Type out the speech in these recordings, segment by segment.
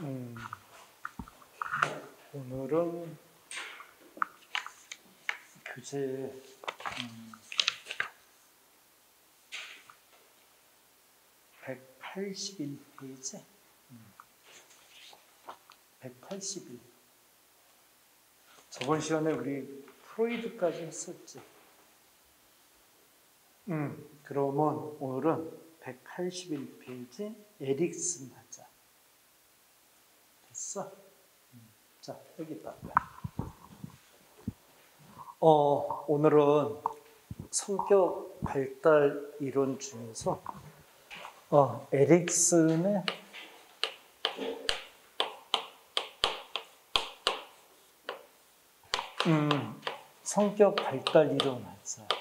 음, 오늘은 교재 음, 181페이지? 음, 181 저번 시간에 우리 프로이드까지 했었지. 음, 그러면 오늘은 181페이지 에릭슨 하자 음, 자, 여기 봐. 어, 오늘은 성격 발달 이론 중에서 어, 에릭슨의 음, 성격 발달 이론 하자.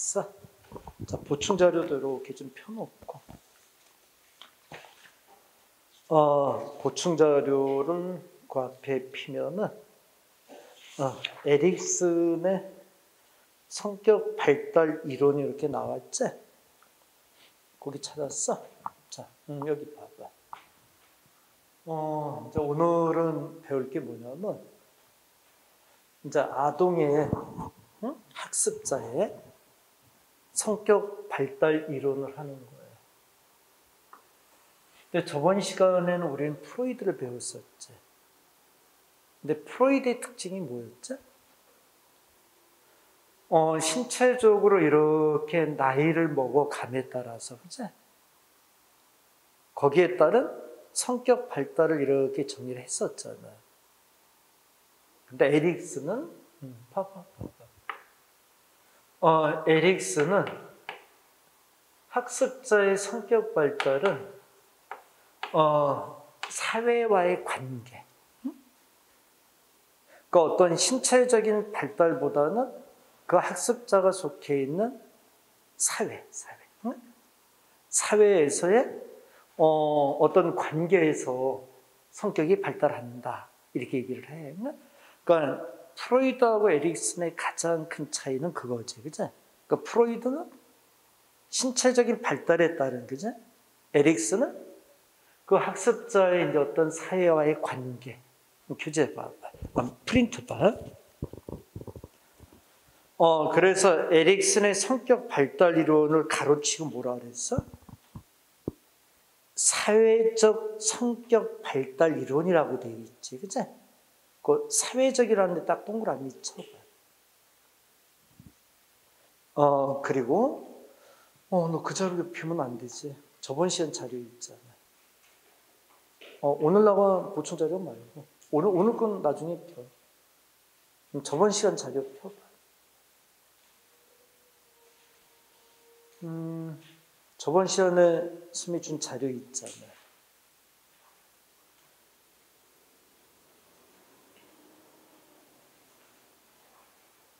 됐어? 자, 보충 자료도 이렇게 좀 펴놓고. 어, 보충 자료를 그 앞에 피면은, 어, 에릭슨의 성격 발달 이론이 이렇게 나왔지? 거기 찾았어? 자, 음, 여기 봐봐. 어, 이제 오늘은 배울 게 뭐냐면, 이제 아동의 응? 학습자의 성격 발달 이론을 하는 거예요. 근데 저번 시간에는 우리는 프로이드를 배웠었지. 근데 프로이드의 특징이 뭐였지? 어, 신체적으로 이렇게 나이를 먹어감에 따라서, 그지? 거기에 따른 성격 발달을 이렇게 정리를 했었잖아. 근데 에릭스는, 음, 봐봐. 어, 에릭스는 학습자의 성격 발달은 어, 사회와의 관계, 그 어떤 신체적인 발달보다는 그 학습자가 속해 있는 사회, 사회, 사회에서의 어, 어떤 관계에서 성격이 발달한다. 이렇게 얘기를 해. 그러니까 프로이드하고 에릭슨의 가장 큰 차이는 그거지, 그지? 그러니까 프로이드는 신체적인 발달에 따른, 그지? 에릭슨은 그 학습자의 이제 어떤 사회와의 관계. 교재 봐, 봐. 프린트 봐. 어, 그래서 에릭슨의 성격 발달 이론을 가로치고 뭐라 그랬어? 사회적 성격 발달 이론이라고 되어 있지, 그지? 그 사회적이라는 데 딱 동그라미 쳐봐. 어, 그리고, 어, 너 그 자료 피면 안 되지. 저번 시간 자료 있잖아. 어, 오늘 나와 보충 자료 말고. 오늘, 오늘 건 나중에 펴. 저번 시간 자료 펴봐. 음, 저번 시간에 스미 준 자료 있잖아.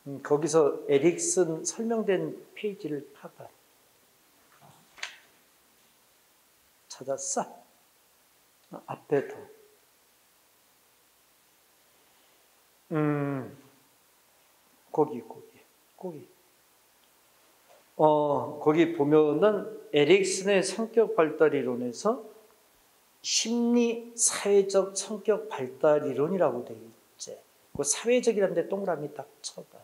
음, 거기서 에릭슨 설명된 페이지를 파봐. 찾았어? 어, 앞에도. 음, 거기, 거기, 거기. 어, 거기 보면은 에릭슨의 성격 발달 이론에서 심리 사회적 성격 발달 이론이라고 되어 있지. 그 사회적이라는 데 동그라미 딱 쳐봐.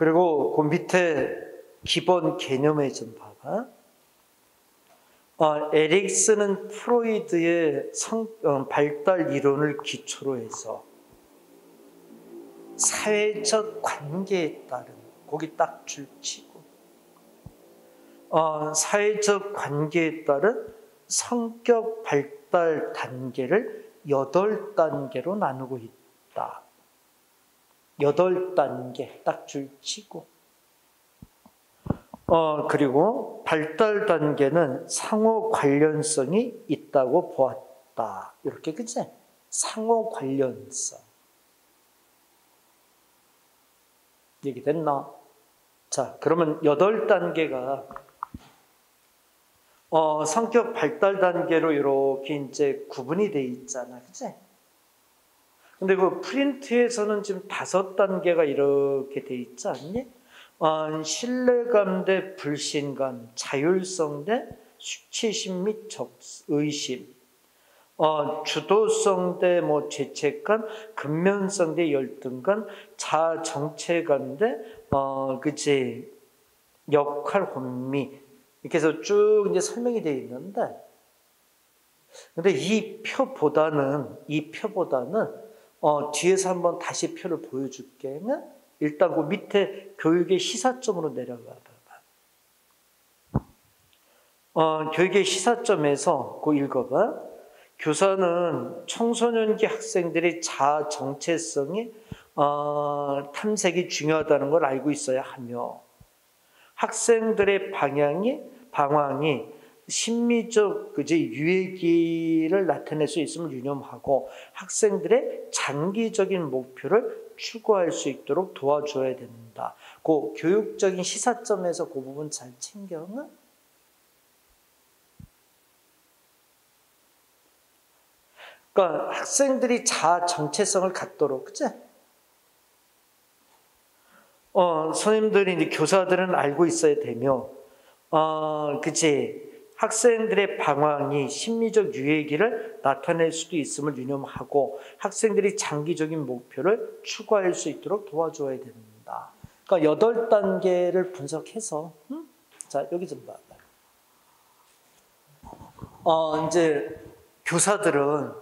그리고 그 밑에 기본 개념에 좀 봐봐. 어, 에릭슨은 프로이드의 성, 어, 발달 이론을 기초로 해서 사회적 관계에 따른 거기 딱 줄치고 어, 사회적 관계에 따른 성격 발달 단계를 여덟 단계로 나누고 있다. 여덟 단계 딱 줄치고 어, 그리고 발달 단계는 상호 관련성이 있다고 보았다. 이렇게 그치? 상호 관련성. 얘기 됐나? 자, 그러면 여덟 단계가 어, 성격 발달 단계로 이렇게 이제 구분이 돼 있잖아. 그치? 근데 그 프린트에서는 지금 다섯 단계가 이렇게 돼 있지 않니? 어, 신뢰감 대 불신감, 자율성 대 수치심 및 적, 의심, 어, 주도성 대 뭐 죄책감, 근면성 대 열등감, 자정체감 대 어, 그치? 역할 혼미. 이렇게 해서 쭉 이제 설명이 되어 있는데, 근데 이 표보다는 이 표보다는 어, 뒤에서 한번 다시 표를 보여줄게. 일단 그 밑에 교육의 시사점으로 내려가 봐봐. 어, 교육의 시사점에서 그 읽어봐. 교사는 청소년기 학생들의 자아 정체성이 어, 탐색이 중요하다는 걸 알고 있어야 하며 학생들의 방향이 방황이 심리적 그제 유예기를 나타낼 수 있음을 유념하고 학생들의 장기적인 목표를 추구할 수 있도록 도와줘야 된다. 그 교육적인 시사점에서 그 부분 잘 챙겨는 그러니까 학생들이 자아 정체성을 갖도록 그치? 어, 선생님들이 이제 교사들은 알고 있어야 되며 어, 그치? 학생들의 방황이 심리적 유예기를 나타낼 수도 있음을 유념하고 학생들이 장기적인 목표를 추구할 수 있도록 도와줘야 된다. 그러니까 여덟 단계를 분석해서 음? 자 여기 좀 봐. 어 이제 교사들은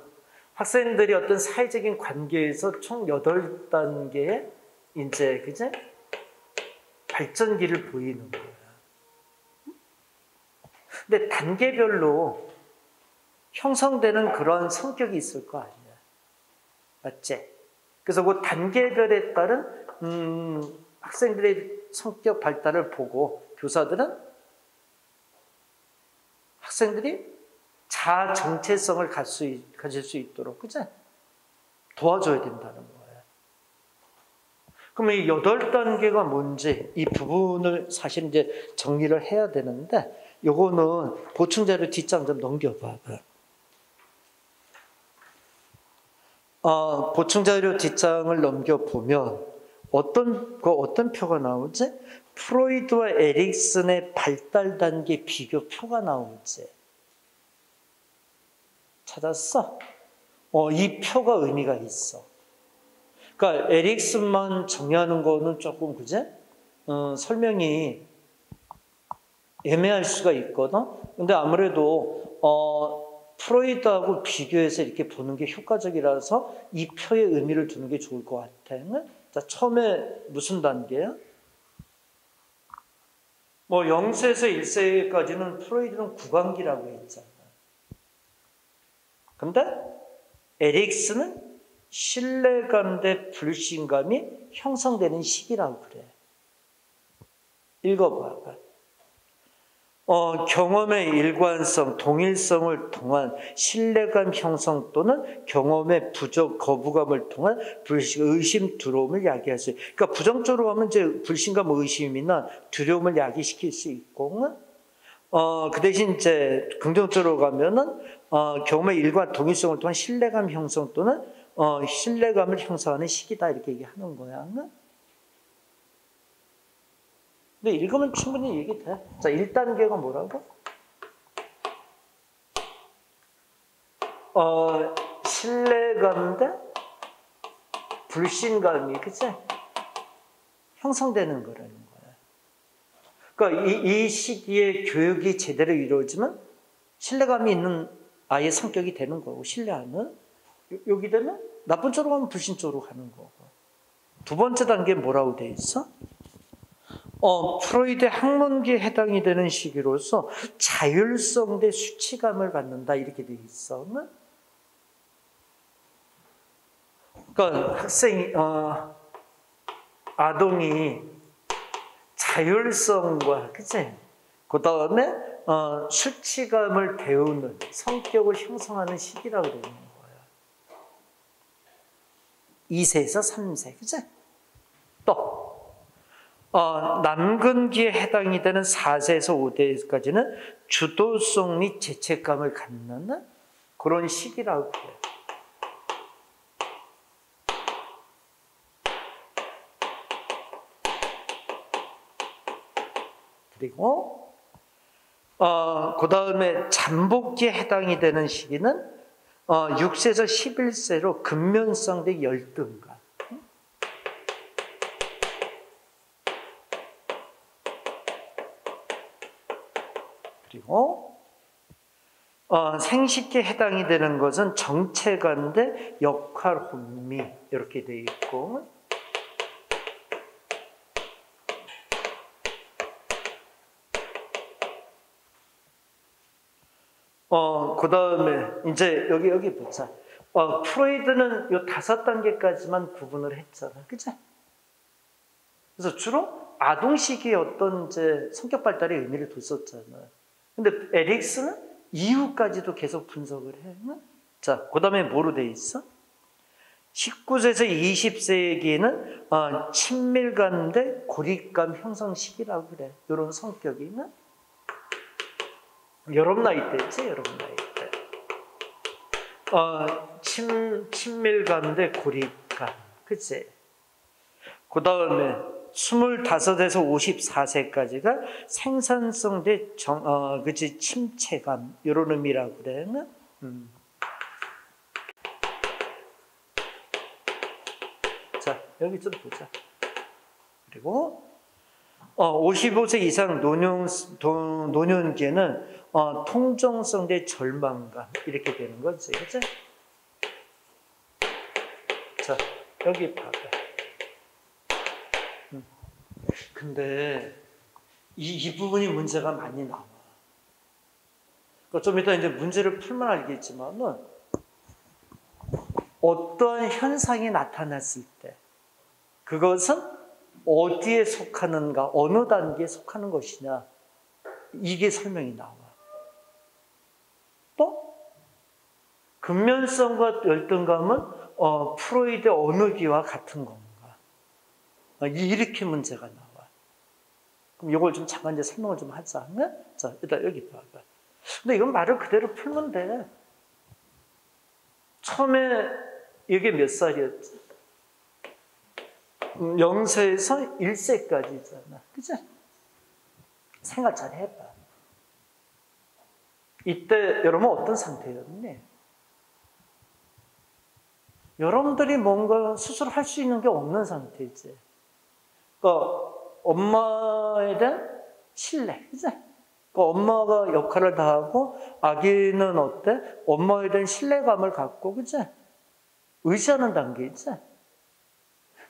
학생들이 어떤 사회적인 관계에서 총 여덟 단계의 이제 그제 발전기를 보이는 거예요. 근데 단계별로 형성되는 그런 성격이 있을 거 아니야. 맞지? 그래서 그 단계별에 따른 음, 학생들의 성격 발달을 보고 교사들은 학생들이 자아 정체성을 가질 수 있도록 그죠? 도와줘야 된다는 거예요. 그러면 이 여덟 단계가 뭔지 이 부분을 사실 이제 정리를 해야 되는데 요거는 보충자료 뒷장 좀 넘겨봐. 어, 보충자료 뒷장을 넘겨보면 어떤, 그 어떤 표가 나오지? 프로이드와 에릭슨의 발달 단계 비교 표가 나오지. 찾았어? 어, 이 표가 의미가 있어. 그러니까 에릭슨만 정의하는 거는 조금 그제? 어, 설명이 애매할 수가 있거든. 근데 아무래도 어, 프로이드하고 비교해서 이렇게 보는 게 효과적이라서 이 표의 의미를 두는 게 좋을 것 같아. 자, 처음에 무슨 단계야? 뭐 0세에서 1세까지는 프로이드는 구강기라고 했잖아. 근데 에릭스는 신뢰감 대 불신감이 형성되는 시기라고 그래. 읽어봐. 어, 경험의 일관성, 동일성을 통한 신뢰감 형성 또는 경험의 부족, 거부감을 통한 불신, 의심, 두려움을 야기할 수 있어요. 그러니까 부정적으로 하면 이제 불신감, 의심이나 두려움을 야기시킬 수 있고, 어, 그 대신 이제 긍정적으로 가면은, 어, 경험의 일관, 동일성을 통한 신뢰감 형성 또는, 어, 신뢰감을 형성하는 시기다. 이렇게 얘기하는 거야. 근데 읽으면 충분히 얘기 돼. 자, 1단계가 뭐라고? 어, 신뢰감 대 불신감이, 그치? 형성되는 거라는 거야. 그러니까 이, 이 시기에 교육이 제대로 이루어지면 신뢰감이 있는 아이의 성격이 되는 거고, 신뢰하는. 여기 되면 나쁜 쪽으로 가면 불신 쪽으로 가는 거고. 두 번째 단계 뭐라고 돼 있어? 어, 프로이드 학문기에 해당이 되는 시기로서 자율성 대 수치감을 갖는다 이렇게 돼 있어. 그러니까 학생이 어, 아동이 자율성과 그치? 그 다음에 어, 수치감을 배우는 성격을 형성하는 시기라고 되는 거예요. 2세에서 3세, 그치? 또 어, 남근기에 해당이 되는 4세에서 5대까지는 주도성 및 죄책감을 갖는 그런 시기라고 해요. 그리고 어, 그 다음에 잠복기에 해당이 되는 시기는 어, 6세에서 11세로 근면상대 열등감. 그리고 어, 생식기에 해당이 되는 것은 정체관대 역할 혼미 이렇게 되어 있고 어, 그 다음에 이제 여기 여기 보자. 어, 프로이드는 요 다섯 단계까지만 구분을 했잖아, 그죠? 그래서 주로 아동 시기의 어떤 이제 성격 발달에 의미를 뒀었잖아. 근데 에릭스는 이후까지도 계속 분석을 해. 자, 그 다음에 뭐로 돼 있어? 19세에서 20세기에는 어, 친밀감 대 고립감 형성 시기라고 그래. 이런 성격이 는 여름 나이 때지, 여름 나이 때. 어, 친, 친밀감 대 고립감. 그치? 그 다음에 25에서 54세까지가 생산성 대 정, 어, 그치, 침체감. 이런 의미라고 그래. 음. 자, 여기 좀 보자. 그리고 어, 55세 이상 노년, 도, 노년기에는 어, 통정성 대 절망감 이렇게 되는 거지, 그죠? 자, 여기 봐봐. 음. 근데 이, 이 부분이 문제가 많이 나와. 그러니까 좀 이따 이제 문제를 풀면 알겠지만은 어떠한 현상이 나타났을 때 그것은 어디에 속하는가, 어느 단계에 속하는 것이냐, 이게 설명이 나와. 또, 근면성과 열등감은 어, 프로이드 어느 기와 같은 건가? 어, 이렇게 문제가 나와. 그럼 이걸 좀 잠깐 이제 설명을 좀 하자. 네? 자, 일단 여기 봐봐. 근데 이건 말을 그대로 풀면 돼. 처음에 이게 몇 살이었지? 0세에서 1세까지잖아. 그죠? 생각 잘 해봐. 이때 여러분 어떤 상태였니? 여러분들이 뭔가 스스로 할 수 있는 게 없는 상태지. 그러니까 엄마에 대한 신뢰, 그죠? 그러니까 엄마가 역할을 다하고 아기는 어때? 엄마에 대한 신뢰감을 갖고, 그죠? 의지하는 단계이지.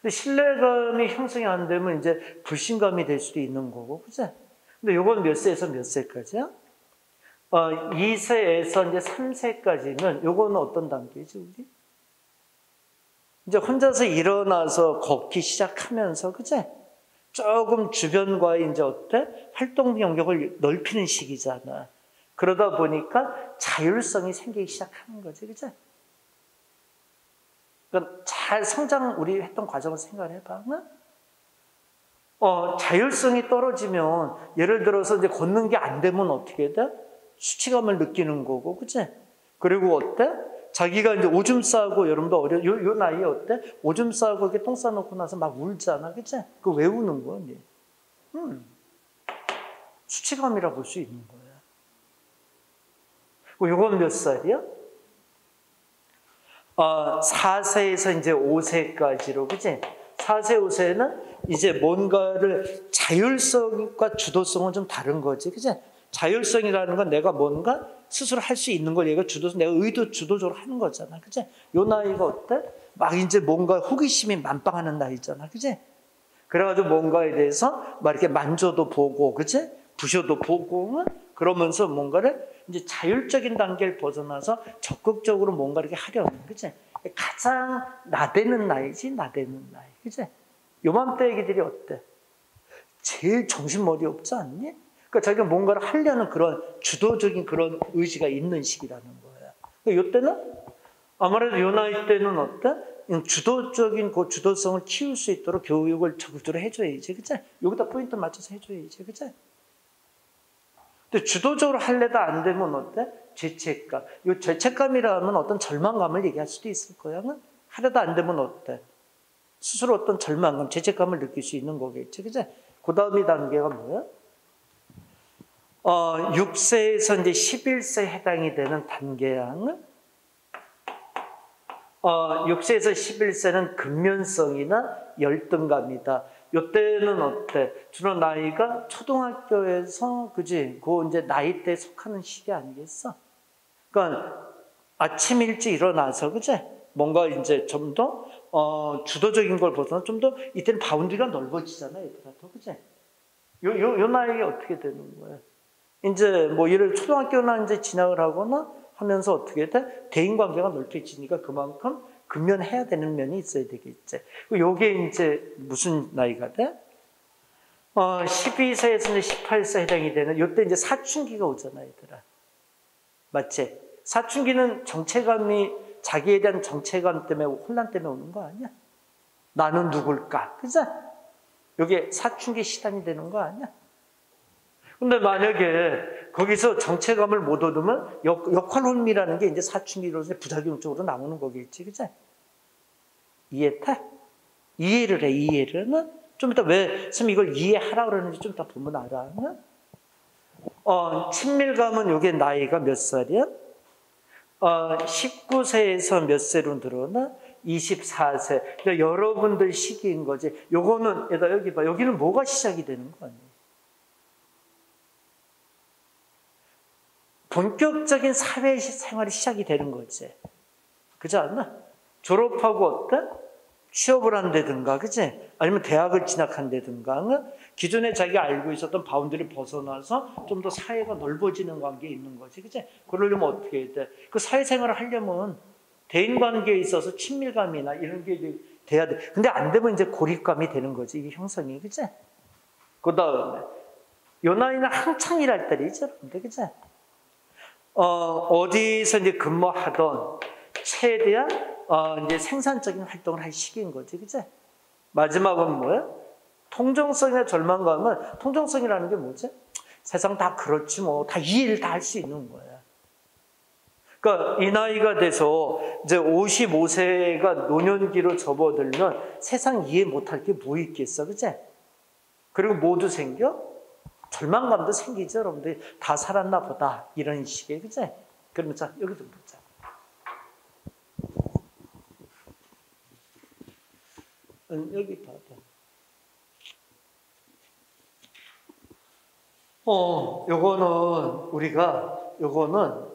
근데 신뢰감이 형성이 안 되면 이제 불신감이 될 수도 있는 거고, 그죠? 근데 요건 몇 세에서 몇 세까지야? 어, 2세에서 이제 3세까지면 요거는 어떤 단계지, 우리? 이제 혼자서 일어나서 걷기 시작하면서, 그제? 조금 주변과의 이제 어때? 활동 영역을 넓히는 시기잖아. 그러다 보니까 자율성이 생기기 시작하는 거지, 그제? 그러니까 잘 성장 우리 했던 과정을 생각을 해봐. 어, 자율성이 떨어지면 예를 들어서 이제 걷는 게 안 되면 어떻게 돼? 수치감을 느끼는 거고, 그치? 그리고 어때? 자기가 이제 오줌 싸고 여러분도 어려 요, 요 나이에 어때? 오줌 싸고 이렇게 똥 싸놓고 나서 막 울잖아, 그치? 그 왜 우는 거야, 니? 음. 수치감이라 볼 수 있는 거야. 요건 몇 살이야? 어, 4세에서 이제 5세까지로, 그치? 4세, 5세는 이제 뭔가를 자율성과 주도성은 좀 다른 거지, 그치? 자율성이라는 건 내가 뭔가 스스로 할 수 있는 걸 얘가 주도성, 내가 의도 주도적으로 하는 거잖아, 그치? 요 나이가 어때? 막 이제 뭔가 호기심이 만빵하는 나이잖아, 그치? 그래가지고 뭔가에 대해서 막 이렇게 만져도 보고, 그치? 부셔도 보고, 그러면서 뭔가를 이제 자율적인 단계를 벗어나서 적극적으로 뭔가 이렇게 하려는, 그치? 가장 나대는 나이지, 나대는 나이, 그치? 요맘때 애기들이 어때? 제일 정신머리 없지 않니? 그러니까 자기가 뭔가를 하려는 그런 주도적인 그런 의지가 있는 시기라는 거야. 그러니까 이때는 아무래도 요 나이 때는 어때? 주도적인 그 주도성을 키울 수 있도록 교육을 적극적으로 해줘야지, 그치? 여기다 포인트 맞춰서 해줘야지, 그치? 근데 주도적으로 할래도 안 되면 어때? 죄책감. 이 죄책감이라면 어떤 절망감을 얘기할 수도 있을 거야. 하려도 안 되면 어때? 스스로 어떤 절망감, 죄책감을 느낄 수 있는 거겠지. 그죠? 그 다음이 단계가 뭐야? 어, 6세에서 이제 11세 해당이 되는 단계양. 어, 6세에서 11세는 근면성이나 열등감이다. 요때는 어때? 주로 나이가 초등학교에서 그지? 그 이제 나이 때 속하는 시기 아니겠어? 그러니까 아침 일찍 일어나서 그지? 뭔가 이제 좀 더 어, 주도적인 걸 보다는 좀 더 이때는 boundary가 넓어지잖아, 얘들아도 그지? 요, 요, 요 나이에 어떻게 되는 거야? 이제 뭐 예를 초등학교나 이제 진학을 하거나 하면서 어떻게 돼? 대인 관계가 넓혀지니까 그만큼 근면해야 되는 면이 있어야 되겠지. 요게 이제 무슨 나이가 돼? 어, 12세에서 18세 해당이 되는 요때 이제 사춘기가 오잖아, 얘들아. 맞지? 사춘기는 정체감이 자기에 대한 정체감 때문에 혼란 때문에 오는 거 아니야? 나는 누굴까? 그죠? 요게 사춘기 시단이 되는 거 아니야? 근데 만약에 거기서 정체감을 못 얻으면 역, 역할혼미라는 게 이제 사춘기로서 부작용적으로 나오는 거겠지, 그죠? 이해돼? 이해를 해, 이해를. 좀 이따 왜, 선 이걸 이해하라 그러는지 좀 이따 보면 알아. 어, 친밀감은 요게 나이가 몇 살이야? 어, 19세에서 몇 세로 늘어나? 24세. 그러니까 여러분들 시기인 거지. 요거는, 여기 봐. 여기는 뭐가 시작이 되는 거 아니야? 본격적인 사회 생활이 시작이 되는 거지. 그지 않나? 졸업하고 어때? 취업을 한다든가, 그지? 아니면 대학을 진학한다든가, 기존에 자기가 알고 있었던 바운드를 벗어나서 좀 더 사회가 넓어지는 관계에 있는 거지, 그지? 그러려면 어떻게 해야 돼? 그 사회생활을 하려면 대인 관계에 있어서 친밀감이나 이런 게 돼야 돼. 근데 안 되면 이제 고립감이 되는 거지, 이게 형성이, 그지? 그 다음에, 요 나이는 한창 일할 때이죠, 근데, 그지? 어, 어디서 이제 근무하던 최대한 어, 이제 생산적인 활동을 할 시기인 거지, 그지? 마지막은 뭐야? 통정성이나 절망감은 통정성이라는 게 뭐지? 세상 다 그렇지 뭐, 다 이해를 다할 수 있는 거야. 그러니까 이 나이가 돼서 이제 55세가 노년기로 접어들면 세상 이해 못할 게 뭐 있겠어, 그지? 그리고 모두 생겨? 절망감도 생기죠, 여러분들. 다 살았나 보다. 이런 식의, 그지? 그러면 자, 여기 좀 보자. 응, 여기 봐봐. 어, 요거는, 우리가, 요거는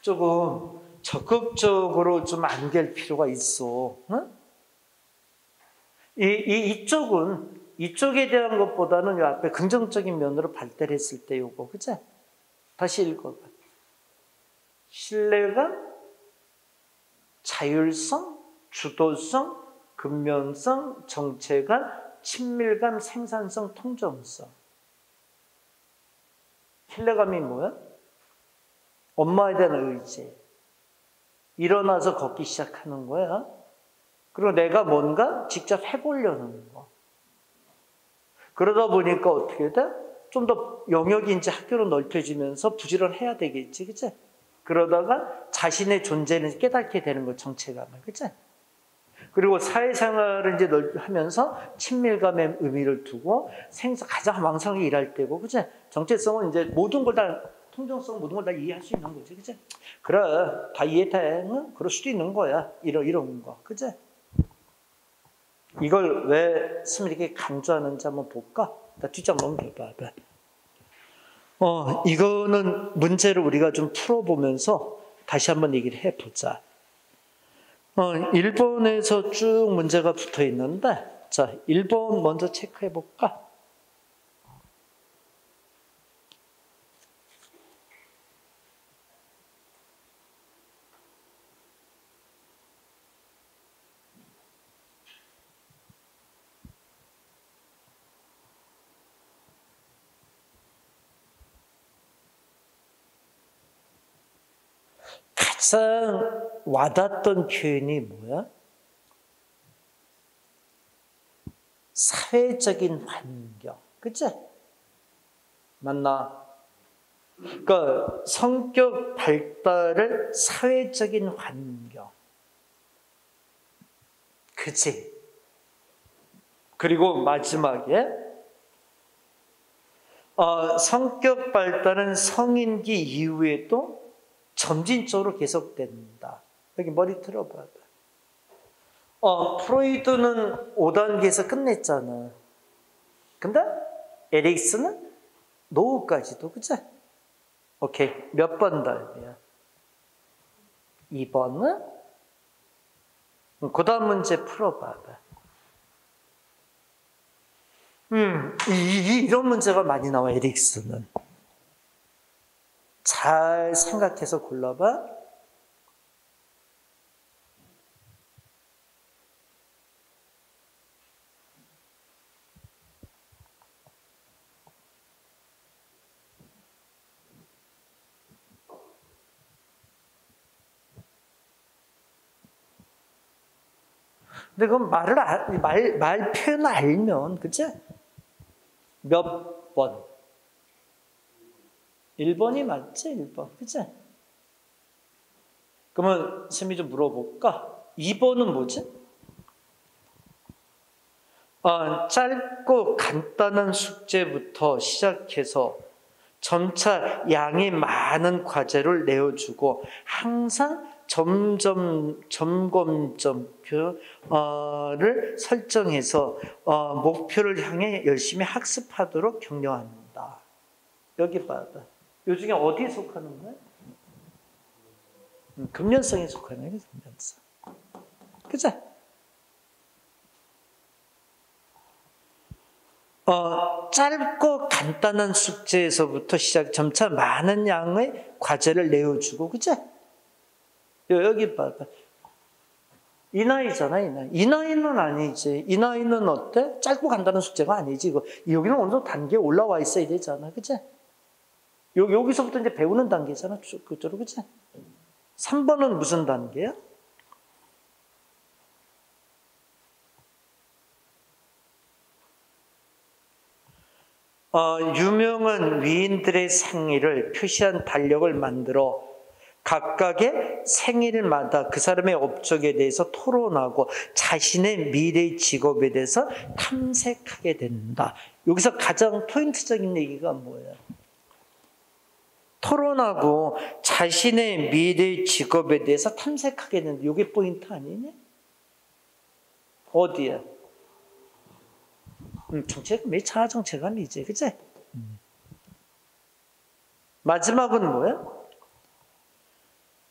조금 적극적으로 좀 안길 필요가 있어. 응? 이, 이, 이쪽은 이쪽에 대한 것보다는 요 앞에 긍정적인 면으로 발달했을 때 요거, 그죠? 다시 읽어봐. 신뢰감, 자율성, 주도성, 근면성, 정체감, 친밀감, 생산성, 통정성. 신뢰감이 뭐야? 엄마에 대한 의지. 일어나서 걷기 시작하는 거야. 그리고 내가 뭔가 직접 해보려는 거. 그러다 보니까 어떻게 돼? 좀 더 영역이 이제 학교로 넓혀지면서 부지런해야 되겠지, 그치? 그러다가 자신의 존재를 깨닫게 되는 거, 정체감을, 그치? 그리고 사회생활을 이제 하면서 친밀감의 의미를 두고 생사 가장 왕성히 일할 때고, 그치? 정체성은 이제 모든 걸 다, 통정성 모든 걸 다 이해할 수 있는 거지, 그치? 그래, 다 이해돼. 응? 그럴 수도 있는 거야. 이런, 이런 거, 그치? 이걸 왜 스미리 이렇게 강조하는지 한번 볼까? 나 뒷장 넘겨봐. 어, 이거는 문제를 우리가 좀 풀어보면서 다시 한번 얘기를 해보자. 어, 1번에서 쭉 문제가 붙어 있는데, 자, 1번 먼저 체크해 볼까? 가장 와닿던 표현이 뭐야? 사회적인 환경. 그치? 맞나? 그러니까 성격 발달을 사회적인 환경. 그치? 그리고 마지막에 어, 성격 발달은 성인기 이후에도 점진적으로 계속된다. 여기 머리 틀어봐. 어, 프로이드는 5단계에서 끝냈잖아. 근데 에릭스는 노후까지도, 그치? 오케이. 몇 번 다음이야? 2번은? 그 다음 문제 풀어봐봐. 음, 이, 이런 문제가 많이 나와, 에릭스는. 잘 생각해서 골라봐. 근데 그 말을 알- 말, 말 표현을 알면 그치? 몇 번? 1번이 맞지? 1번. 그치? 그러면 쌤이 좀 물어볼까? 2번은 뭐지? 어, 짧고 간단한 숙제부터 시작해서 점차 양이 많은 과제를 내어주고 항상 점점 점검점표를 설정해서 어, 목표를 향해 열심히 학습하도록 격려한다. 여기 봐봐. 요 중에 어디에 속하는 거야? 음, 금연성에 속하는 거야, 금연성. 그죠? 어, 짧고 간단한 숙제에서부터 시작, 점차 많은 양의 과제를 내어주고, 그죠? 여기 봐봐. 이 나이잖아, 이 나이. 이 나이는 아니지. 이 나이는 어때? 짧고 간단한 숙제가 아니지. 이거. 여기는 어느 정도 단계에 올라와 있어야 되잖아. 그치? 요, 여기서부터 이제 배우는 단계잖아. 쭉, 그쪽으로. 그치? 3번은 무슨 단계야? 어, 유명한 위인들의 생일을 표시한 달력을 만들어 각각의 생일마다 그 사람의 업적에 대해서 토론하고 자신의 미래 직업에 대해서 탐색하게 된다. 여기서 가장 포인트적인 얘기가 뭐예요? 토론하고 자신의 미래 직업에 대해서 탐색하게 된다. 이게 포인트 아니냐? 어디야? 음, 정책, 매 차하 정체감이지, 그치? 음. 마지막은 뭐야?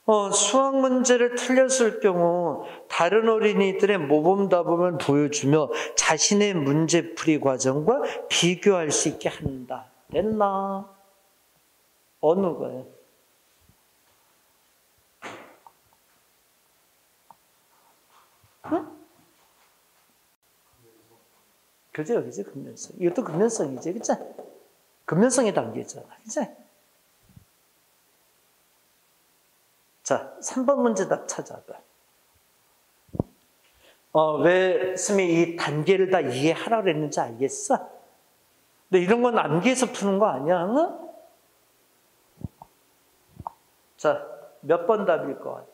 어, 수학 문제를 틀렸을 경우 다른 어린이들의 모범답을 보여주며 자신의 문제풀이 과정과 비교할 수 있게 한다. 됐나? 어느 거예요? 응? 그죠, 그죠, 근면성. 이것도 근면성이지, 그죠? 근면성의 단계잖아, 그죠? 자, 3번 문제 답 찾아봐. 어, 왜 스미 이 단계를 다 이해하라 그랬는지 알겠어? 근데 이런 건 암기해서 푸는 거 아니야? 응? 자, 몇 번 답일 것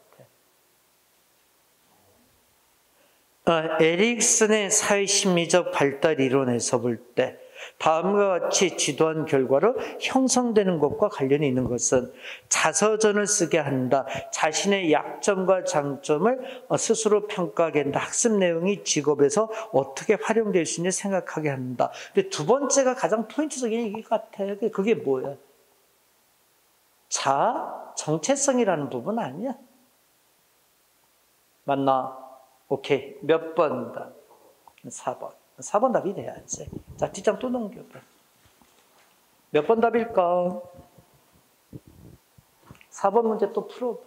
같아? 어, 에릭슨의 사회심리적 발달 이론에서 볼 때, 다음과 같이 지도한 결과로 형성되는 것과 관련이 있는 것은 자서전을 쓰게 한다. 자신의 약점과 장점을 스스로 평가하게 한다. 학습 내용이 직업에서 어떻게 활용될 수 있는지 생각하게 한다. 근데 두 번째가 가장 포인트적인 얘기 같아. 그게 뭐야? 자, 정체성이라는 부분 아니야? 맞나? 오케이. 몇 번다? 4번. 4번 답이 돼야지. 자, 뒷장 또 넘겨봐. 몇 번 답일까? 4번 문제 또 풀어봐.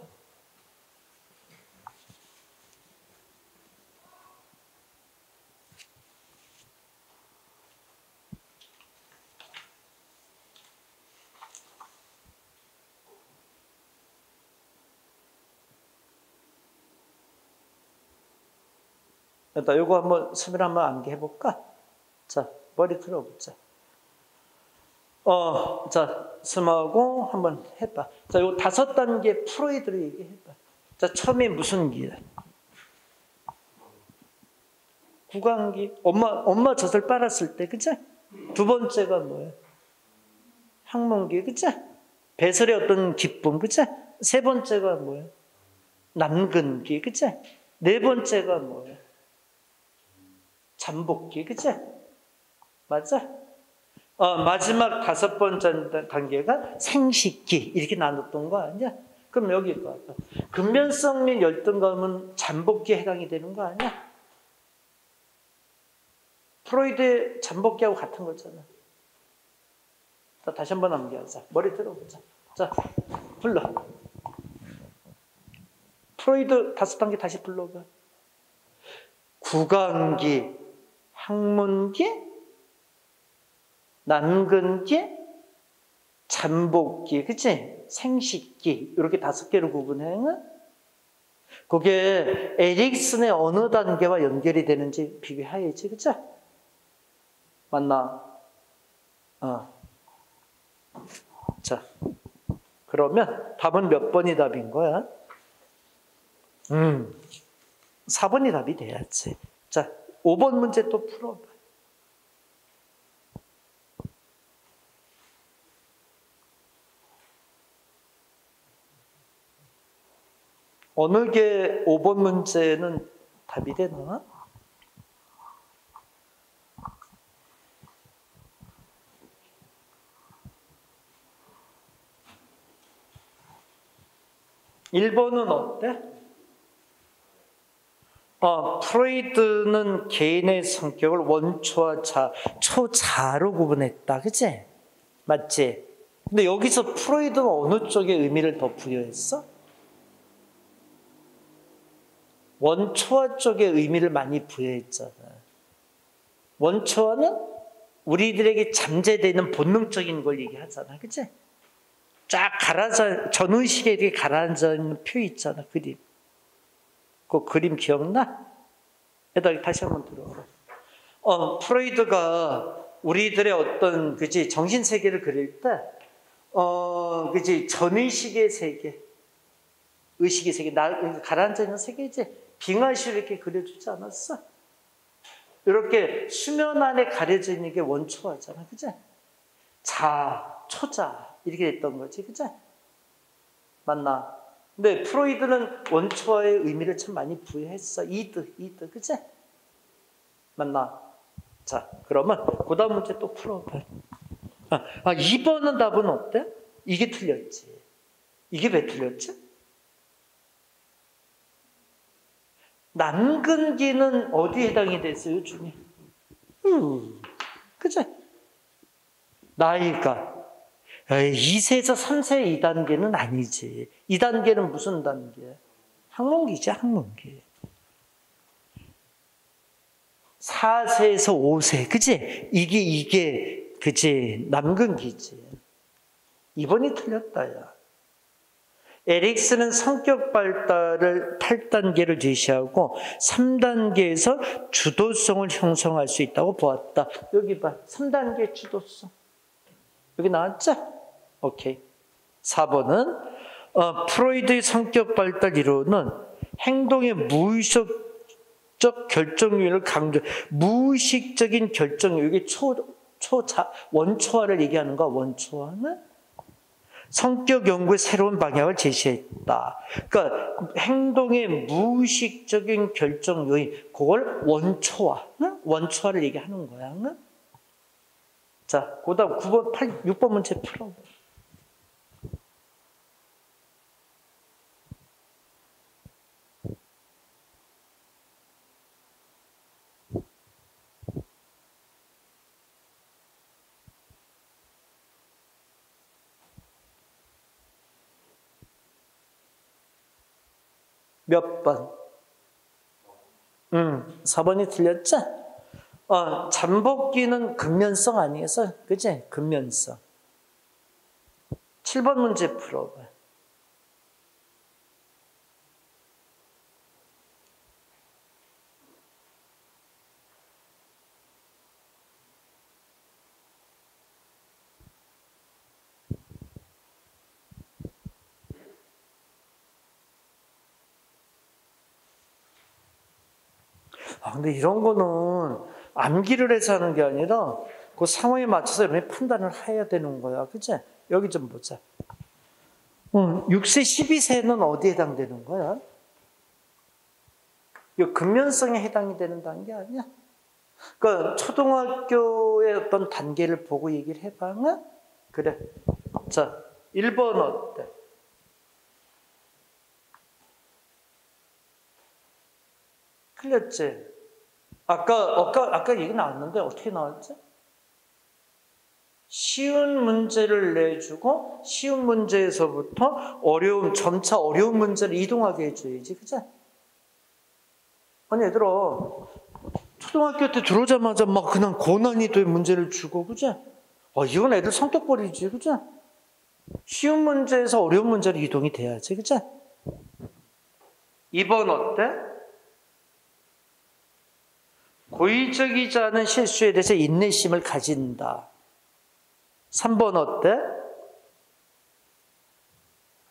일단 요거 한번 수면 한번 암기 해 볼까? 자, 머리 들어보자. 어, 자, 스마고 한번 해봐. 자, 요 다섯 단계 프로이드로 얘기해봐. 자, 처음에 무슨 기야? 구강기. 엄마, 엄마 젖을 빨았을 때, 그치? 두 번째가 뭐야? 항문기, 그치? 배설의 어떤 기쁨, 그치? 세 번째가 뭐예요? 남근기, 그치? 네 번째가 뭐예요? 잠복기, 그치? 맞아? 어, 마지막 다섯 번째 단계가 생식기, 이렇게 나눴던 거 아니야? 그럼 여기 봐. 근면성 및 열등감은 잠복기에 해당이 되는 거 아니야? 프로이드의 잠복기하고 같은 거잖아. 자, 다시 한번 남겨자. 머리 들어보자. 자, 불러. 프로이드 다섯 단계 다시 불러봐. 구강기, 항문기, 난근기, 잠복기, 그치? 생식기, 이렇게 다섯 개로 구분해. 그게 에릭슨의 어느 단계와 연결이 되는지 비교해야지, 그치? 맞나? 어. 자, 그러면 답은 몇 번이 답인 거야? 음, 4번이 답이 돼야지. 자, 5번 문제 또 풀어봐. 어느 게 5번 문제는 답이 되나? 1번은 어때? 어, 프로이드는 개인의 성격을 원초와 자, 초자로 구분했다. 그치? 맞지? 근데 여기서 프로이드가 어느 쪽에 의미를 더 부여했어? 원초와 쪽에 의미를 많이 부여했잖아. 원초와는 우리들에게 잠재되는 본능적인 걸 얘기하잖아. 그치? 쫙 가라앉아, 전의식에 이렇게 가라앉아 있는 표 있잖아, 그림. 그 그림 기억나? 여기다 다시 한번 들어봐. 어, 프로이드가 우리들의 어떤, 그지, 정신 세계를 그릴 때, 어, 그지, 전의식의 세계, 의식의 세계, 나, 가라앉아 있는 세계지, 빙하시로 이렇게 그려주지 않았어? 이렇게 수면 안에 가려져 있는 게 원초하잖아, 그지? 자, 초자, 이렇게 됐던 거지. 그죠? 맞나? 근데 프로이드는 원초의 의미를 참 많이 부여했어. 이드, 이드. 그치? 맞나? 자, 그러면 그 다음 문제 또 풀어봐. 아, 아, 2번은 답은 어때? 이게 틀렸지. 이게 왜 틀렸지? 남근기는 어디에 해당이 됐어요, 중에? 음, 그치? 나이가 2세에서 3세 2단계는 아니지. 2단계는 무슨 단계? 항문기지, 항문기. 4세에서 5세, 그지? 이게, 이게, 그지? 남근기지. 이번이 틀렸다, 야. 에릭스는 성격 발달을 8단계를 제시하고 3단계에서 주도성을 형성할 수 있다고 보았다. 여기 봐. 3단계 주도성. 여기 나왔죠? 오케이. 4번은 어, 프로이드의 성격 발달 이론은 행동의 무의식적 결정률을 강조, 무의식적인 결정률, 이게 초, 초자, 원초화를 얘기하는 거, 원초화는? 성격 연구의 새로운 방향을 제시했다. 그러니까 행동의 무의식적인 결정 요인, 그걸 원초화, 응? 원초화를 얘기하는 거야. 응? 자, 그 다음 9번, 8, 6번 문제 풀어. 몇 번? 음, 4번이 틀렸죠? 어, 잠복기는 근면성 아니겠어? 그지? 근면성. 7번 문제 풀어봐. 아, 근데 이런 거는 암기를 해서 하는 게 아니라 그 상황에 맞춰서 여러분이 판단을 해야 되는 거야. 그치? 여기 좀 보자. 어, 6세, 12세는 어디에 해당되는 거야? 이 근면성에 해당이 되는 단계 아니야? 그러니까 초등학교의 어떤 단계를 보고 얘기를 해봐. 그래. 자, 1번 어때? 틀렸지? 아까, 아까, 아까 얘기 나왔는데 어떻게 나왔지? 쉬운 문제를 내주고 쉬운 문제에서부터 어려움, 점차 어려운 문제를 이동하게 해줘야지. 그치? 아니, 얘들아. 초등학교 때 들어오자마자 막 그냥 고난이도의 문제를 주고, 그치? 아, 이건 애들 성격 버리지, 그치? 쉬운 문제에서 어려운 문제로 이동이 돼야지, 그치? 2번 어때? 고의적이지 않은 실수에 대해서 인내심을 가진다. 3번 어때?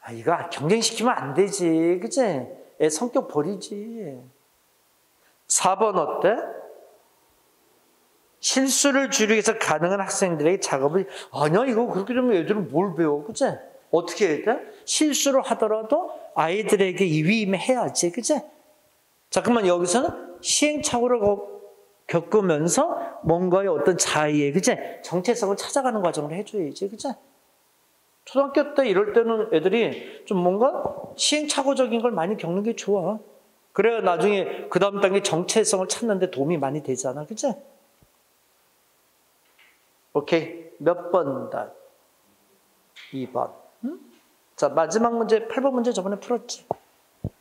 아, 이거 경쟁시키면 안 되지. 그치? 애 성격 버리지. 4번 어때? 실수를 줄이기 위해서 가능한 학생들에게 작업을, 아니야, 이거 그렇게 되면 애들은 뭘 배워? 그치? 어떻게 해야 돼? 실수를 하더라도 아이들에게 위임해야지. 그치? 잠깐만, 여기서는 시행착오를 겪으면서 뭔가의 어떤 자의에, 그치? 정체성을 찾아가는 과정을 해줘야지, 그치? 초등학교 때 이럴 때는 애들이 좀 뭔가 시행착오적인 걸 많이 겪는 게 좋아. 그래야 나중에 그 다음 단계 정체성을 찾는데 도움이 많이 되잖아, 그치? 오케이. 몇 번 다? 2번. 응? 자, 마지막 문제, 8번 문제 저번에 풀었지?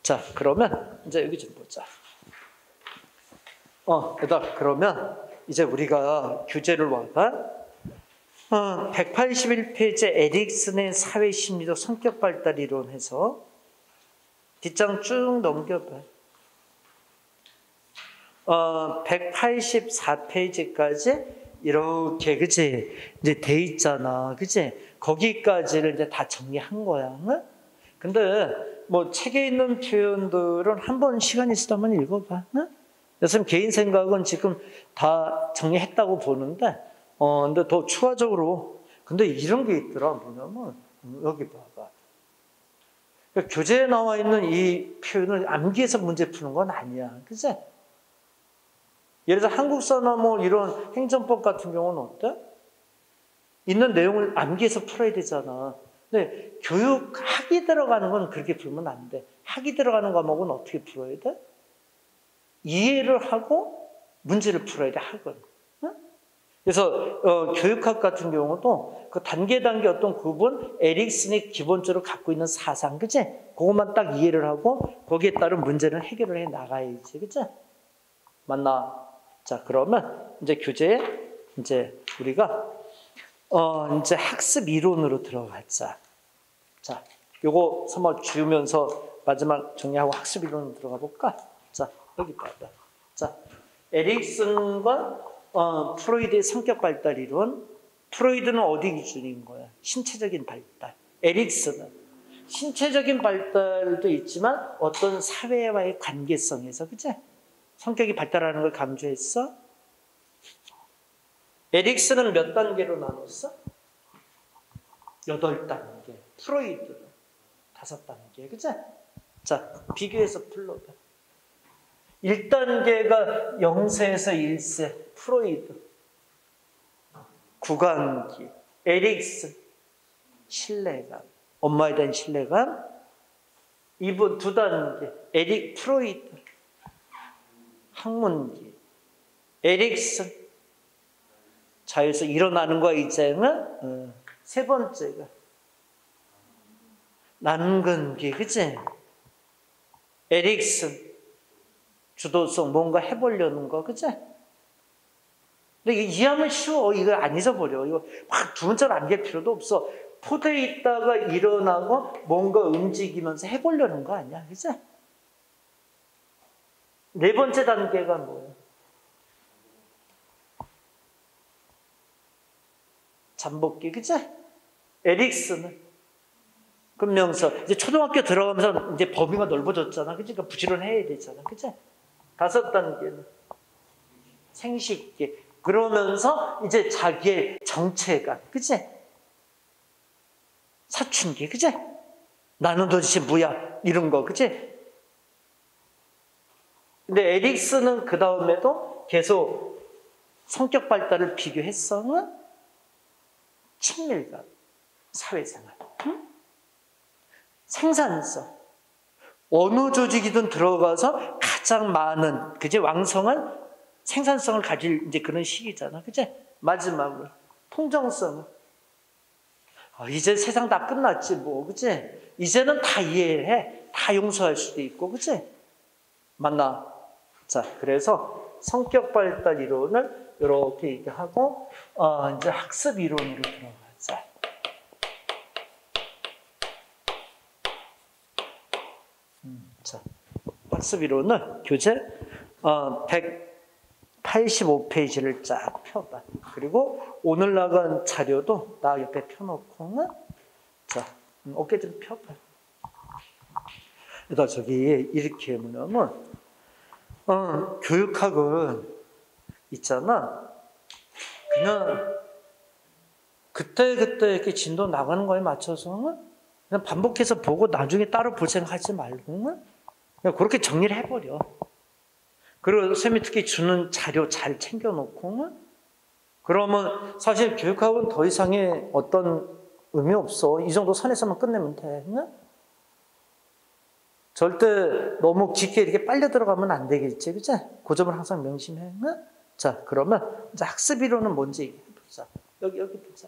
자, 그러면 이제 여기 좀 보자. 어, 그다 그러면 이제 우리가 규제를 와봐. 어, 181페이지 에릭슨의 사회 심리적 성격 발달 이론해서 뒷장 쭉 넘겨봐. 어, 184페이지까지 이렇게 그지 이제 돼 있잖아, 그지? 거기까지를 이제 다 정리한 거야. 응? 근데 뭐 책에 있는 표현들은 한 번 시간 있으면 읽어봐. 응? 선생님 개인 생각은 지금 다 정리했다고 보는데, 어, 근데 더 추가적으로, 근데 이런 게 있더라. 뭐냐면, 여기 봐봐. 그러니까 교재에 나와 있는 이 표현을 암기해서 문제 푸는 건 아니야. 그치? 예를 들어 한국사나 뭐 이런 행정법 같은 경우는 어때? 있는 내용을 암기해서 풀어야 되잖아. 근데 교육 학이 들어가는 건 그렇게 풀면 안 돼. 학이 들어가는 과목은 어떻게 풀어야 돼? 이해를 하고 문제를 풀어야 돼, 학은. 그래서 어, 교육학 같은 경우도 그 단계 단계 어떤 구분 에릭슨이 기본적으로 갖고 있는 사상, 그치? 그것만 딱 이해를 하고 거기에 따른 문제를 해결을 해 나가야지, 그치? 맞나? 자, 그러면 이제 교재에 이제 우리가 어, 이제 학습 이론으로 들어가자. 자, 요거 선물 주면서 마지막 정리하고 학습 이론으로 들어가 볼까? 자, 여기 봐봐. 자, 에릭슨과 어, 프로이드의 성격 발달 이론. 프로이드는 어디 기준인 거야? 신체적인 발달. 에릭슨은 신체적인 발달도 있지만 어떤 사회와의 관계성에서, 그치? 성격이 발달하는 걸 강조했어? 에릭슨은 몇 단계로 나눴어? 여덟 단계. 프로이드는 다섯 단계, 그치? 자, 비교해서 풀러봐. 1단계가 0세에서 1세, 프로이드. 구강기, 에릭슨, 신뢰감, 엄마에 대한 신뢰감. 2번 두 단계, 에릭 프로이드, 학문기, 에릭슨, 자유에서 일어나는 거 있잖아. 어. 세 번째가 난근기, 그치? 에릭슨, 주도성, 뭔가 해보려는 거, 그치? 근데 이해하면 쉬워. 이거 안 잊어버려. 이거 막 두 번째로 안길 필요도 없어. 포대에 있다가 일어나고 뭔가 움직이면서 해보려는 거 아니야. 그치? 네 번째 단계가 뭐예요? 잠복기, 그치? 에릭스는 금명서. 이제 초등학교 들어가면서 이제 범위가 넓어졌잖아. 그치? 그러니까 부지런해야 되잖아. 그치? 다섯 단계는 생식기. 그러면서 이제 자기의 정체감, 그치? 사춘기, 그치? 나는 도대체 뭐야? 이런 거, 그치? 근데 에릭스는 그 다음에도 계속 성격 발달을 비교했어. 응? 친밀감, 사회생활, 응? 생산성. 어느 조직이든 들어가서 가장 많은, 그제 왕성한 생산성을 가질 이제 그런 시기잖아. 그제? 마지막으로. 통정성. 어, 이제 세상 다 끝났지, 뭐. 그제? 이제는 다 이해해. 다 용서할 수도 있고, 그제? 맞나? 자, 그래서 성격 발달 이론을 이렇게 얘기하고, 어, 이제 학습 이론으로 들어가자. 음, 자, 학습 이론을 교재 어, 185페이지를 쫙 펴봐. 그리고 오늘 나간 자료도 나 옆에 펴놓고, 자, 음, 어깨 좀 펴봐. 그래서 저기 이렇게 뭐냐면, 어, 교육학은 있잖아. 그냥 그때 그때 이렇게 진도 나가는 거에 맞춰서 그냥 반복해서 보고 나중에 따로 볼 생각하지 말고 그냥 그렇게 정리를 해버려. 그리고 쌤이 특히 주는 자료 잘 챙겨놓고 그러면 사실 교육학은 더 이상의 어떤 의미 없어. 이 정도 선에서만 끝내면 돼. 절대 너무 깊게 이렇게 빨려 들어가면 안 되겠지. 그치? 그 점을 항상 명심해. 자, 그러면 이제 학습 이론은 뭔지 얘기해보자. 여기, 여기 보자.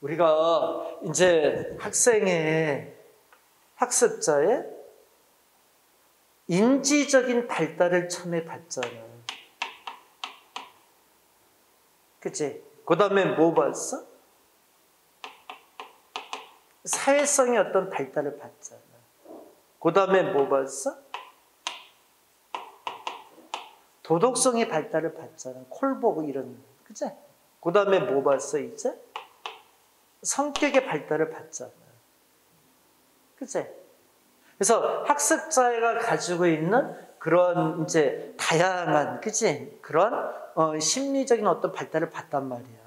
우리가 이제 학생의, 학습자의 인지적인 발달을 처음에 봤잖아. 그치? 그 다음에 뭐 봤어? 사회성의 어떤 발달을 봤잖아. 그 다음에 뭐 봤어? 도덕성의 발달을 봤잖아. 콜보고 이런, 그치? 그 다음에 뭐 봤어, 이제? 성격의 발달을 봤잖아. 그치? 그래서 학습자가 가지고 있는 그런 이제 다양한, 그치? 그런 어, 심리적인 어떤 발달을 봤단 말이야.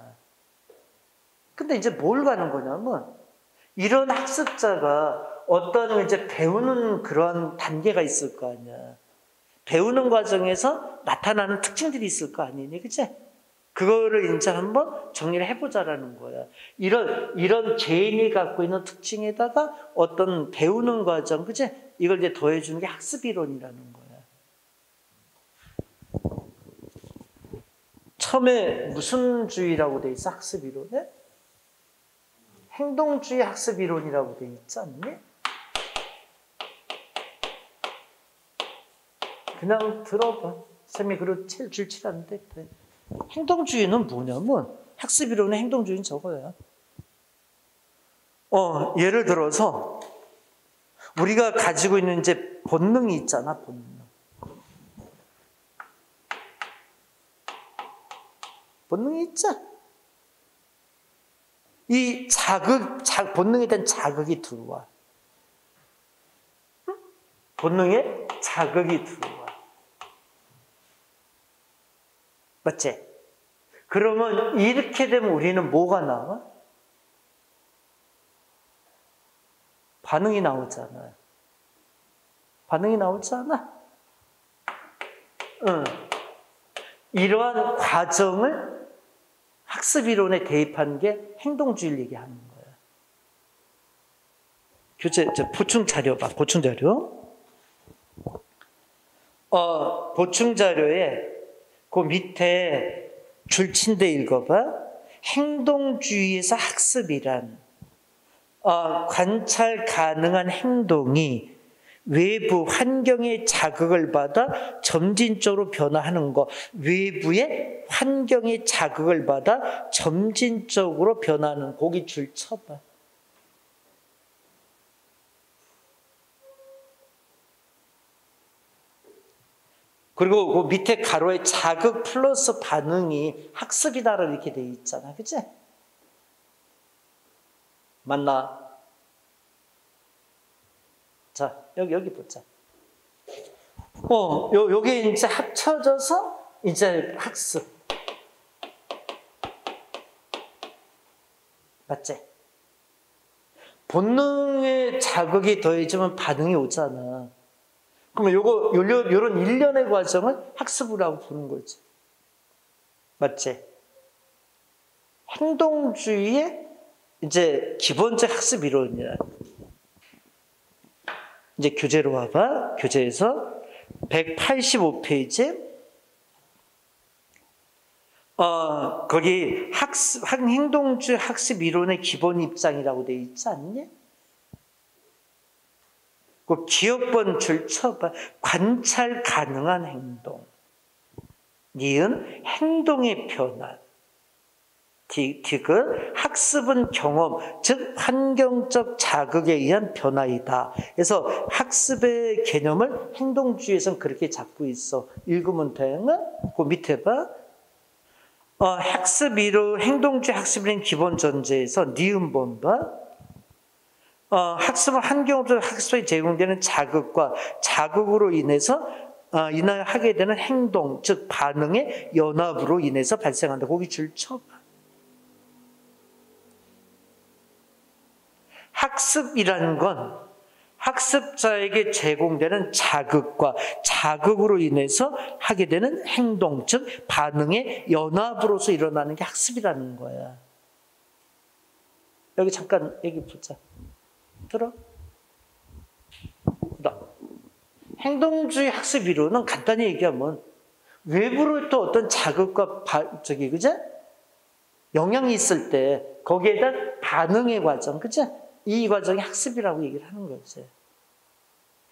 근데 이제 뭘 가는 거냐면, 이런 학습자가 어떤 이제 배우는 그런 단계가 있을 거 아니야. 배우는 과정에서 나타나는 특징들이 있을 거 아니니, 그치? 그거를 이제 한번 정리를 해보자라는 거야. 이런, 이런 개인이 갖고 있는 특징에다가 어떤 배우는 과정, 그치? 이걸 이제 더해주는 게 학습이론이라는 거야. 처음에 무슨 주의라고 돼 있어? 학습이론에? 행동주의 학습이론이라고 돼 있지 않니? 그냥 들어봐. 쌤이 그리고 줄칠하는데 돼. 행동주의는 뭐냐면 학습 이론의 행동주의는 저거야. 어, 예를 들어서 우리가 가지고 있는 이제 본능이 있잖아, 본능. 본능이 있자. 이 자극, 자, 본능에 대한 자극이 들어와. 본능에 자극이 들어와. 맞지? 그러면 이렇게 되면 우리는 뭐가 나와? 반응이 나오잖아. 반응이 나오지 않아? 응. 이러한 과정을 학습이론에 대입한 게 행동주의를 얘기하는 거야. 교재, 보충 자료 봐, 보충 자료. 어, 보충 자료에 그 밑에 줄친데 읽어봐. 행동주의에서 학습이란 어, 관찰 가능한 행동이 외부 환경의 자극을 받아 점진적으로 변화하는 것. 외부의 환경의 자극을 받아 점진적으로 변하는 고기 줄 쳐봐. 그리고 그 밑에 가로에 자극 플러스 반응이 학습이다라고 이렇게 돼 있잖아. 그치? 맞나? 자, 여기, 여기 보자. 어, 요, 요게 이제 합쳐져서 이제 학습. 맞지? 본능의 자극이 더해지면 반응이 오잖아. 그러면 요거, 요런, 일련의 과정을 학습이라고 부르는 거지. 맞지? 행동주의의 이제 기본적 학습 이론이야. 이제 교재로 와봐. 교재에서 185페이지. 어, 거기 학습, 행동주의 학습 이론의 기본 입장이라고 돼 있지 않니? 그 기억번 줄 쳐봐. 관찰 가능한 행동. 니은 행동의 변화. 디귿 학습은 경험, 즉 환경적 자극에 의한 변화이다. 그래서 학습의 개념을 행동주의에서는 그렇게 잡고 있어. 읽으면 돼. 그 밑에 봐. 어, 학습 이론, 행동주의 학습이라는 기본 전제에서 니은 본봐. 어, 학습은 환경적 학습에 제공되는 자극과 자극으로 인해서 어, 인하여 하게 되는 행동, 즉 반응의 연합으로 인해서 발생한다. 거기 줄 쳐봐. 학습이라는 건 학습자에게 제공되는 자극과 자극으로 인해서 하게 되는 행동, 즉 반응의 연합으로서 일어나는 게 학습이라는 거야. 여기 잠깐 얘기 보자. 들어? 나. 행동주의 학습 이론은 간단히 얘기하면 외부로부터 어떤 자극과 바, 저기 그제 영향이 있을 때 거기에다 반응의 과정, 그제 이 과정이 학습이라고 얘기를 하는 거지.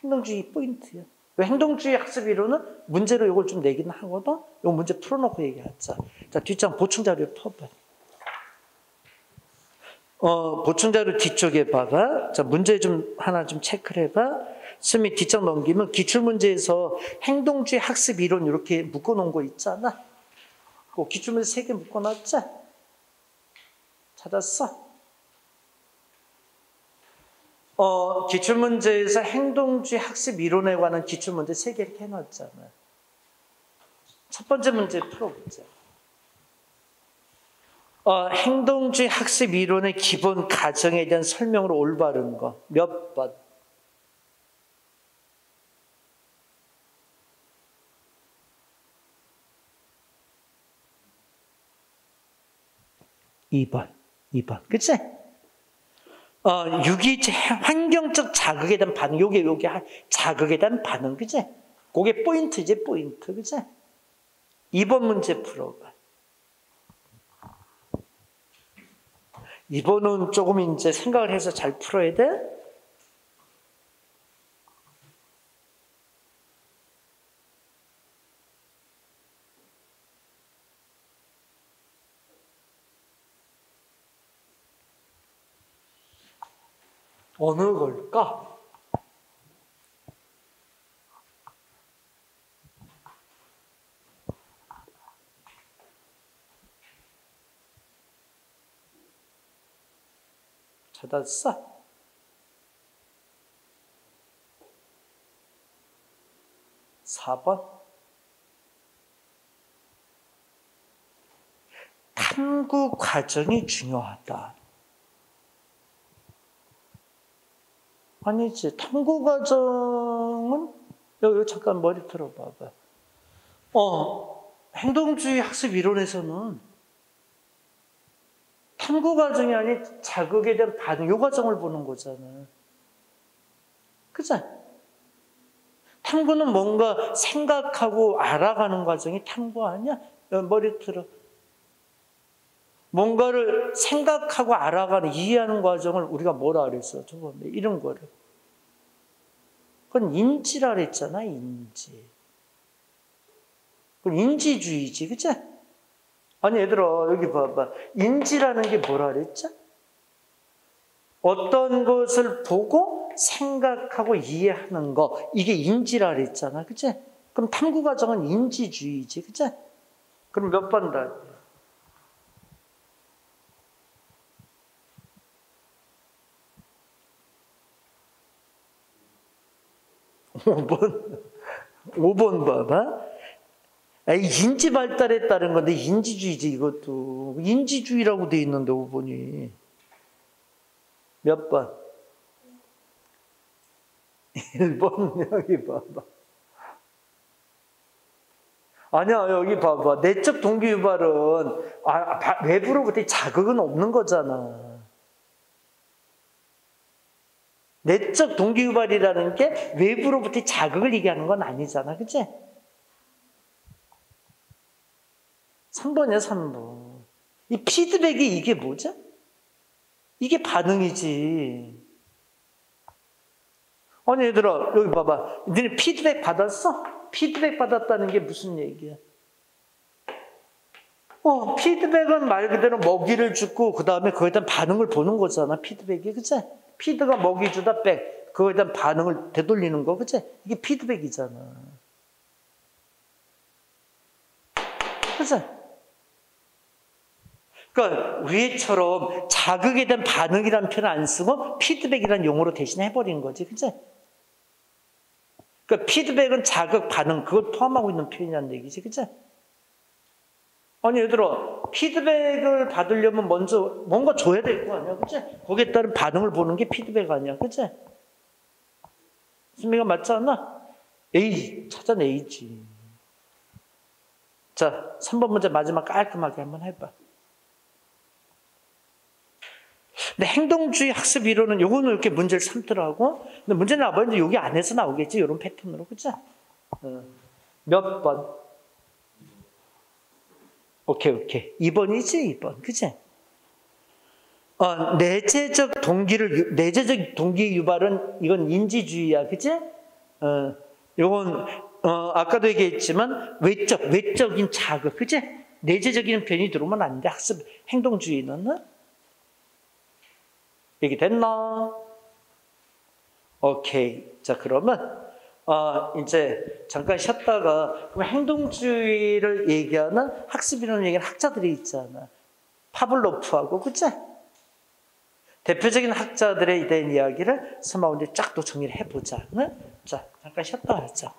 행동주의 포인트야. 행동주의 학습 이론은 문제로 이걸 좀 내긴 하거든. 이 문제 풀어놓고 얘기하자. 자, 뒷장 보충 자료 퍼봐. 어, 보충 자료 뒤쪽에 봐봐. 자, 문제 좀 하나 좀 체크를 해봐. 스미 뒷장 넘기면 기출 문제에서 행동주의 학습 이론 이렇게 묶어놓은 거 있잖아. 그 기출 문제 세 개 묶어놨지? 찾았어? 어, 기출문제에서 행동주의 학습 이론에 관한 기출문제 세 개를 해놨잖아요. 첫 번째 문제 풀어보자. 어, 행동주의 학습 이론의 기본 가정에 대한 설명으로 올바른 거. 몇 번? 2번2번 그치? 어, 유기 환경적 자극에 대한 반응, 요게 요게 자극에 대한 반응, 그지? 그게 포인트지, 포인트, 그지? 2번 문제 풀어봐. 2번은 조금 이제 생각을 해서 잘 풀어야 돼. 어느 걸까? 찾았어? 사번 탐구 과정이 중요하다. 아니지. 탐구 과정은 여기 잠깐 머리 틀어봐봐. 어, 행동주의 학습 이론에서는 탐구 과정이 아닌 자극에 대한 반응, 요 과정을 보는 거잖아. 그죠? 탐구는 뭔가 생각하고 알아가는 과정이 탐구 아니야? 머리 틀어. 뭔가를 생각하고 알아가는, 이해하는 과정을 우리가 뭐라 그랬어? 저번에 이런 거를. 그건 인지라 그랬잖아, 인지. 그건 인지주의지, 그치? 아니, 얘들아, 여기 봐봐. 인지라는 게 뭐라 그랬죠? 어떤 것을 보고 생각하고 이해하는 거, 이게 인지라 그랬잖아, 그치? 그럼 탐구 과정은 인지주의지, 그치? 그럼 몇번 더? 5번, 5번 봐봐. 인지 발달에 따른 건데 인지주의지 이것도 인지주의라고 돼 있는데 5번이 몇 번? 1번 여기 봐봐. 아니야 여기 봐봐. 내적 동기 유발은 아, 바- 외부로부터 자극은 없는 거잖아. 내적 동기 유발이라는 게 외부로부터 자극을 얘기하는 건 아니잖아, 그치? 3번이야 3번. 이 피드백이 이게 뭐죠? 이게 반응이지. 아니 얘들아 여기 봐봐. 너네 피드백 받았어? 피드백 받았다는 게 무슨 얘기야? 어, 피드백은 말 그대로 먹이를 주고 그 다음에 그거에 대한 반응을 보는 거잖아. 피드백이 그치? 피드가 먹이 주다 백 그거에 대한 반응을 되돌리는 거 그치? 이게 피드백이잖아. 그치? 그러니까 위에처럼 자극에 대한 반응이라는 표현 안 쓰고 피드백이라는 용어로 대신 해버린 거지, 그치? 그러니까 피드백은 자극, 반응 그걸 포함하고 있는 표현이라는 얘기지, 그치? 아니 얘들아 피드백을 받으려면 먼저 뭔가 줘야 될 거 아니야, 그치? 거기에 따른 반응을 보는 게 피드백 아니야, 그치? 수미가 맞지 않나? A 찾아내야지. 자, 3번 문제 마지막 깔끔하게 한번 해봐. 근데 행동주의 학습 이론은 요거는 이렇게 문제를 삼더라고. 근데 문제는 나버는데 여기 안에서 나오겠지. 이런 패턴으로. 그죠? 어. 몇 번? 오케이, 오케이. 2번이지, 2번. 그지? 어, 내재적 동기를, 유- 내재적 동기 유발은 이건 인지주의야. 그지? 어, 요건, 어, 아까도 얘기했지만 외적, 외적인 자극. 그지? 내재적인 변이 들어오면 안 돼. 학습, 행동주의는. 어? 얘기 됐나? 오케이. 자, 그러면, 어, 이제 잠깐 쉬었다가, 그럼 행동주의를 얘기하는 학습이라는 얘기는 학자들이 있잖아. 파블로프하고, 그치? 대표적인 학자들에 대한 이야기를 스마운데 쫙또 정리를 해보자. 응? 자, 잠깐 쉬었다 하자.